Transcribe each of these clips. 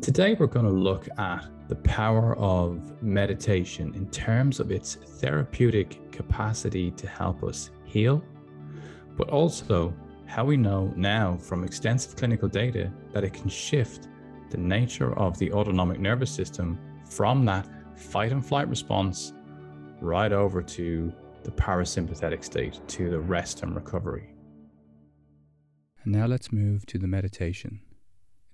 Today we're going to look at the power of meditation in terms of its therapeutic capacity to help us heal, but also how we know now from extensive clinical data that it can shift the nature of the autonomic nervous system from that fight and flight response right over to the parasympathetic state, to the rest and recovery. And now let's move to the meditation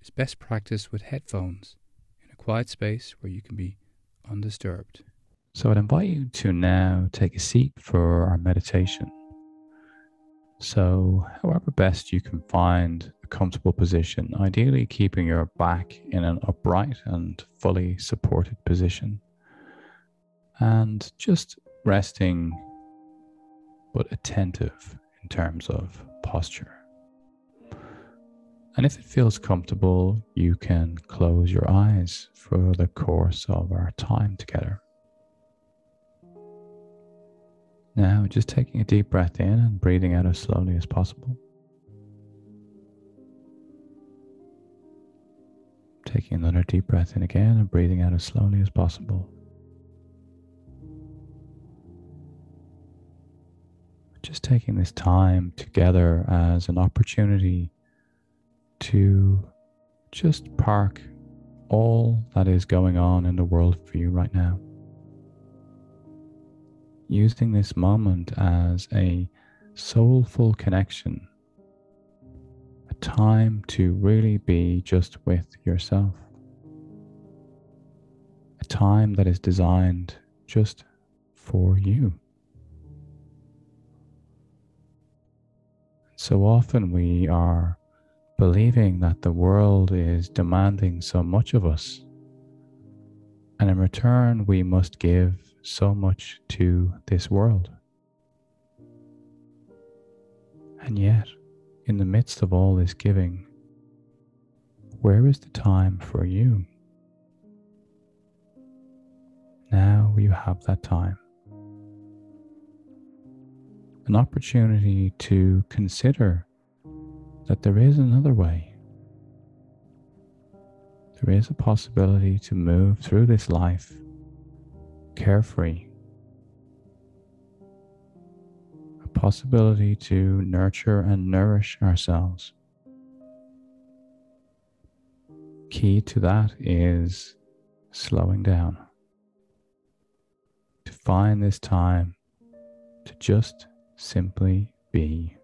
It's best practiced with headphones in a quiet space where you can be undisturbed. So I'd invite you to now take a seat for our meditation. So, however best you can find a comfortable position, ideally keeping your back in an upright and fully supported position, and just resting but attentive in terms of posture. And if it feels comfortable, you can close your eyes for the course of our time together. Now, just taking a deep breath in and breathing out as slowly as possible. Taking another deep breath in again and breathing out as slowly as possible. Just taking this time together as an opportunity to just park all that is going on in the world for you right now. Using this moment as a soulful connection, a time to really be just with yourself, a time that is designed just for you. So often we are believing that the world is demanding so much of us, and in return, we must give so much to this world. And yet, in the midst of all this giving, where is the time for you? Now you have that time. An opportunity to consider that there is another way. There is a possibility to move through this life carefree, a possibility to nurture and nourish ourselves. Key to that is slowing down, to find this time to just simply be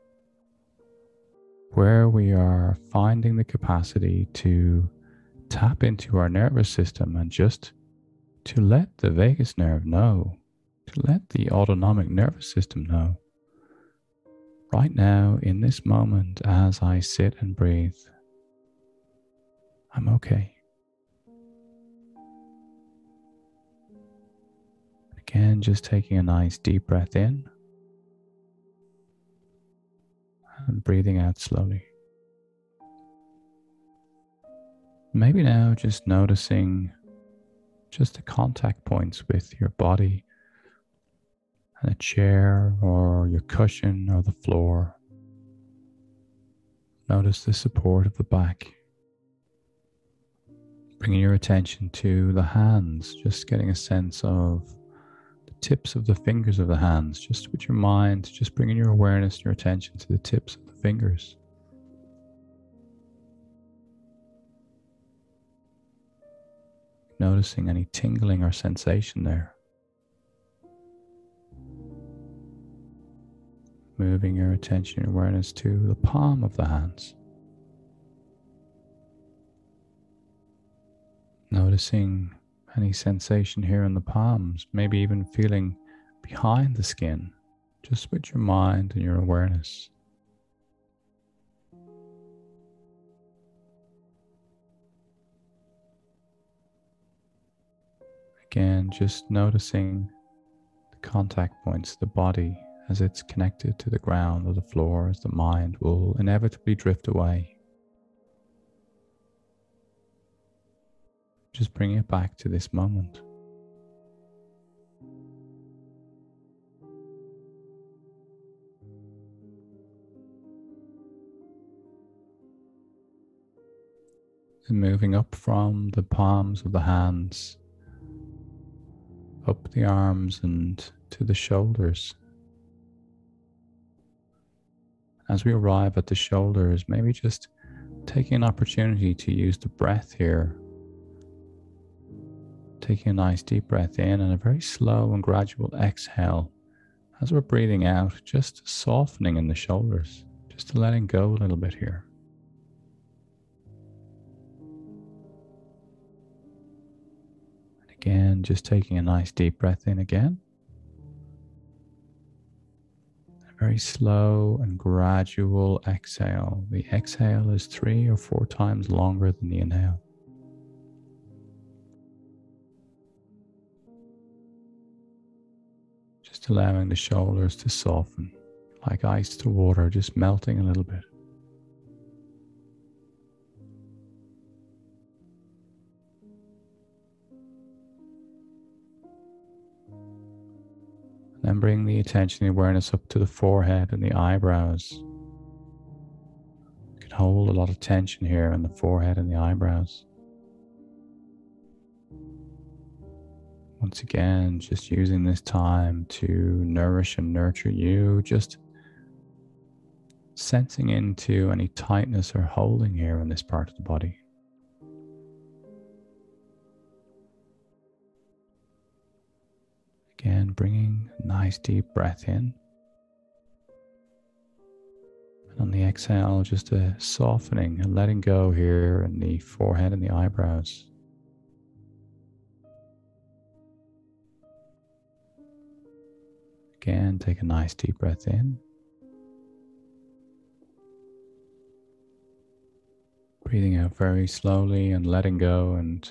where we are finding the capacity to tap into our nervous system and just to let the vagus nerve know, to let the autonomic nervous system know. Right now, in this moment, as I sit and breathe, I'm okay. Again, just taking a nice deep breath in and breathing out slowly. Maybe now just noticing just the contact points with your body and a chair or your cushion or the floor. Notice the support of the back. Bringing your attention to the hands, just getting a sense of tips of the fingers of the hands, just with your mind, just bringing your awareness and your attention to the tips of the fingers. Noticing any tingling or sensation there. Moving your attention and awareness to the palm of the hands. Noticing any sensation here in the palms, maybe even feeling behind the skin, just with your mind and your awareness. Again, just noticing the contact points, the body as it's connected to the ground or the floor, as the mind will inevitably drift away. Just bring it back to this moment. And moving up from the palms of the hands, up the arms and to the shoulders. As we arrive at the shoulders, maybe just taking an opportunity to use the breath here Taking a nice deep breath in and a very slow and gradual exhale as we're breathing out, just softening in the shoulders, just letting go a little bit here. And again, just taking a nice deep breath in again. A very slow and gradual exhale. The exhale is three or four times longer than the inhale. Just allowing the shoulders to soften like ice to water, just melting a little bit. Then bring the attention and awareness up to the forehead and the eyebrows. You can hold a lot of tension here in the forehead and the eyebrows. Once again, just using this time to nourish and nurture you, just sensing into any tightness or holding here in this part of the body. Again, bringing a nice deep breath in. And on the exhale, just a softening and letting go here in the forehead and the eyebrows. Again, take a nice deep breath in. Breathing out very slowly and letting go and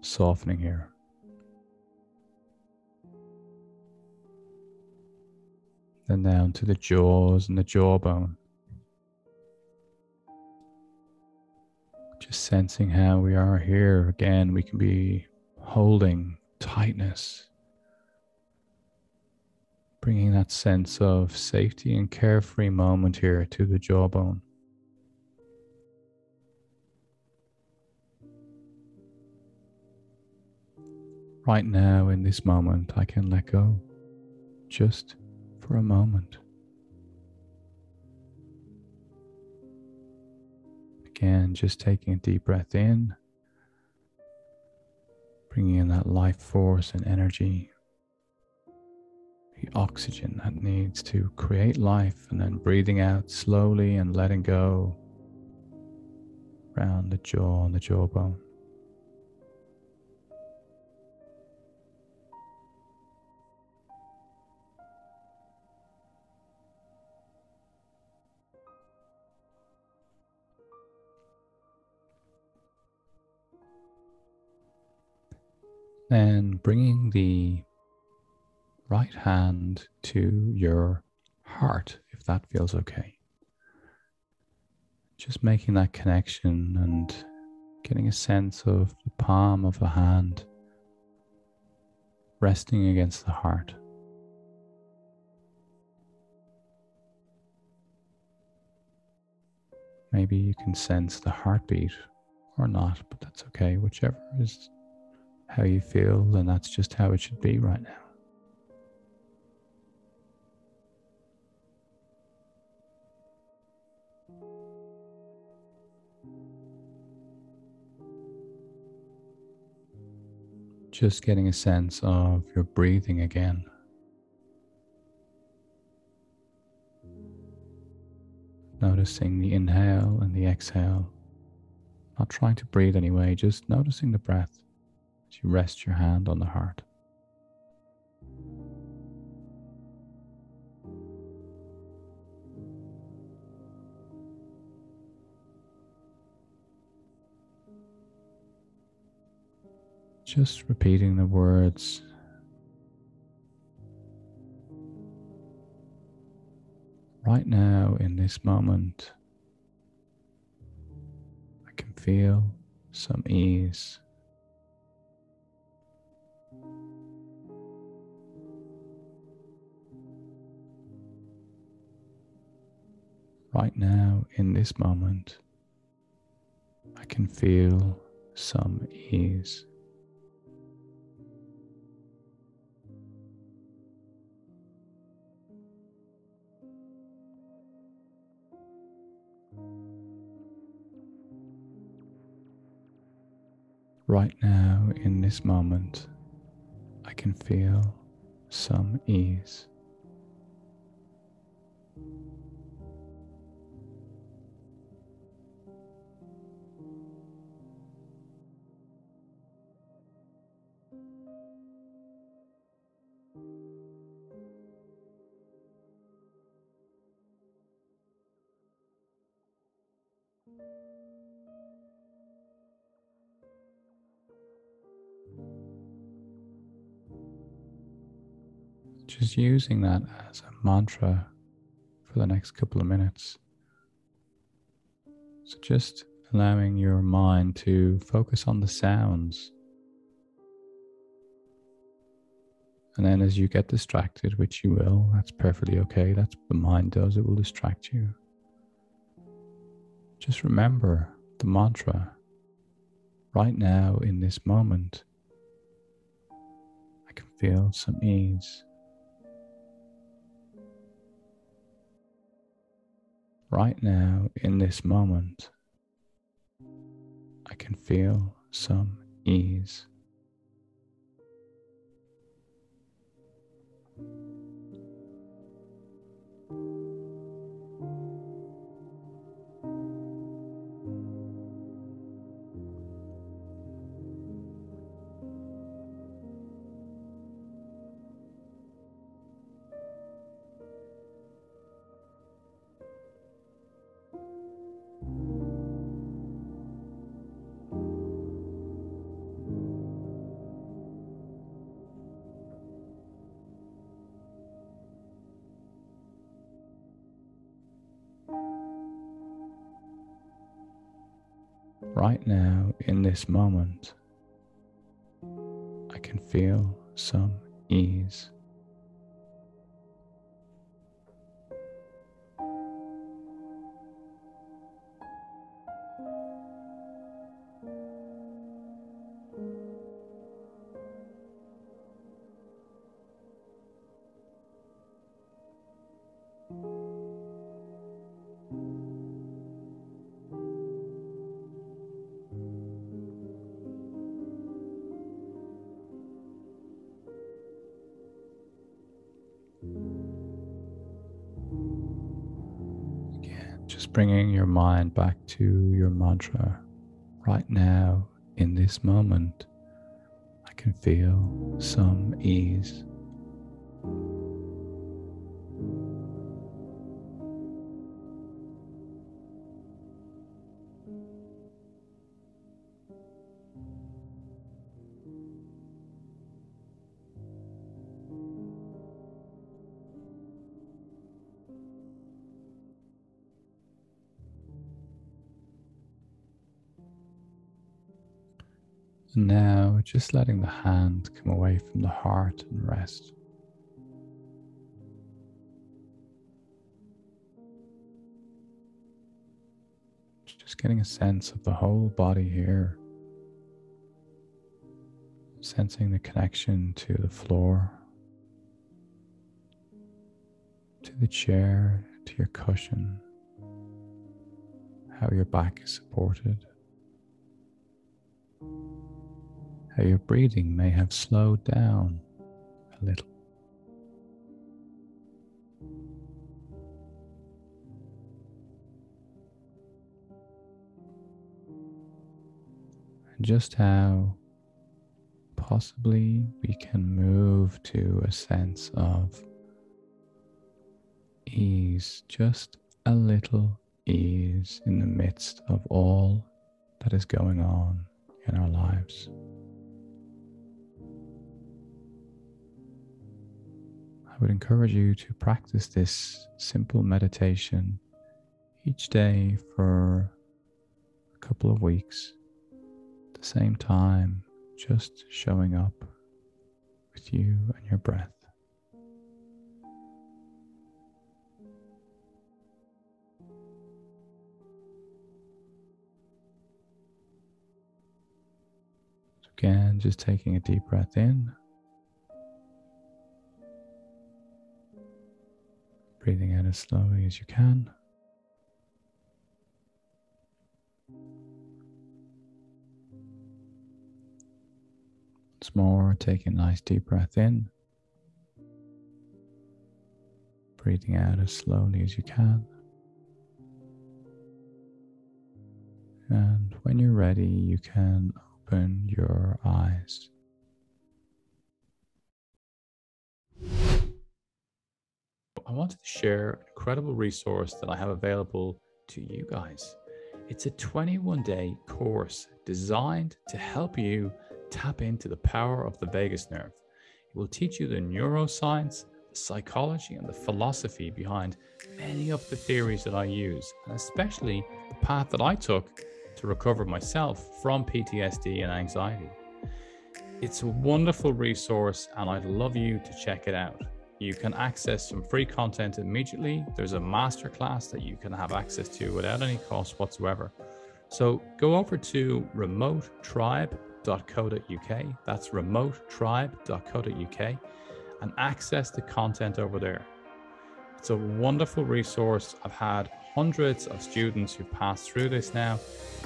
softening here. then down to the jaws and the jawbone. Just sensing how we are here again, we can be holding tightness, bringing that sense of safety and carefree moment here to the jawbone. Right now, in this moment, I can let go. Just for a moment. Again, just taking a deep breath in, bringing in that life force and energy, the oxygen that needs to create life, and then breathing out slowly and letting go around the jaw and the jawbone. Then bringing the right hand to your heart, if that feels okay. Just making that connection and getting a sense of the palm of the hand resting against the heart. Maybe you can sense the heartbeat or not, but that's okay, whichever is how you feel, then that's just how it should be right now. Just getting a sense of your breathing again. Noticing the inhale and the exhale. Not trying to breathe anyway, just noticing the breath as you rest your hand on the heart. Just repeating the words. Right now, in this moment, I can feel some ease. right now in this moment, I can feel some ease. Right now, in this moment, I can feel some ease. Just using that as a mantra for the next couple of minutes. So, just allowing your mind to focus on the sounds. And then, as you get distracted, which you will, that's perfectly okay. That's what the mind does, it will distract you. Just remember the mantra right now in this moment. I can feel some ease. Right now in this moment, I can feel some ease. Right now in this moment, I can feel some ease. Just bringing your mind back to your mantra right now in this moment. I can feel some ease. And now just letting the hand come away from the heart and rest. Just getting a sense of the whole body here. Sensing the connection to the floor, to the chair, to your cushion, how your back is supported. How your breathing may have slowed down a little. And just how possibly we can move to a sense of ease, just a little ease in the midst of all that is going on in our lives. I would encourage you to practice this simple meditation each day for a couple of weeks, at the same time, just showing up with you and your breath. Again, just taking a deep breath in. Breathing out as slowly as you can. Once more, take a nice deep breath in. Breathing out as slowly as you can. And when you're ready, you can open your eyes. Wanted to share an incredible resource that I have available to you guys. It's a 21 day course designed to help you tap into the power of the vagus nerve. It will teach you the neuroscience, the psychology, and the philosophy behind many of the theories that I use, and especially the path that I took to recover myself from PTSD and anxiety. It's a wonderful resource, and I'd love you to check it out. You can access some free content immediately. There's a masterclass that you can have access to without any cost whatsoever. So go over to remotetribe.co.uk. That's remotetribe.co.uk and access the content over there. It's a wonderful resource. I've had hundreds of students who've passed through this now,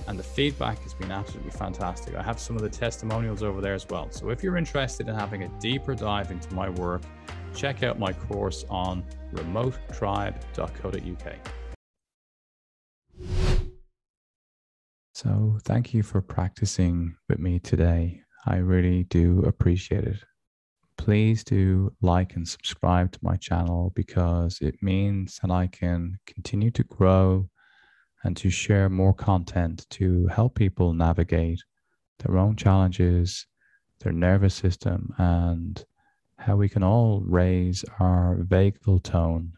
and the feedback has been absolutely fantastic. I have some of the testimonials over there as well. So if you're interested in having a deeper dive into my work, check out my course on remotetribe.co.uk. So, thank you for practicing with me today. I really do appreciate it. Please do like and subscribe to my channel because it means that I can continue to grow and to share more content to help people navigate their own challenges, their nervous system, and how we can all raise our vagal tone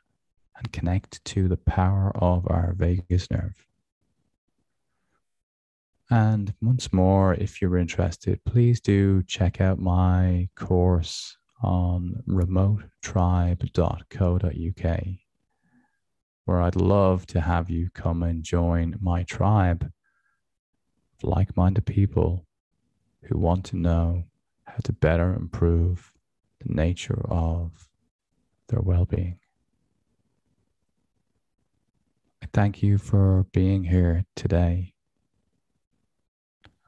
and connect to the power of our vagus nerve. And once more, if you're interested, please do check out my course on remotetribe.co.uk, where I'd love to have you come and join my tribe of like minded people who want to know how to better improve the nature of their well being. I thank you for being here today.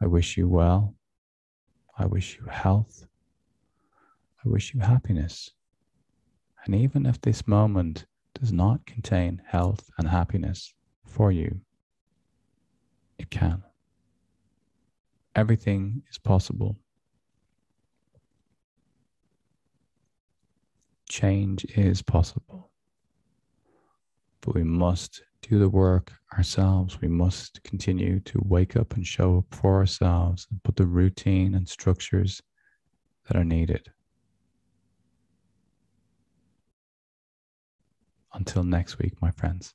I wish you well. I wish you health. I wish you happiness. And even if this moment does not contain health and happiness for you, it can. Everything is possible change is possible. But we must do the work ourselves. We must continue to wake up and show up for ourselves and put the routine and structures that are needed. Until next week, my friends.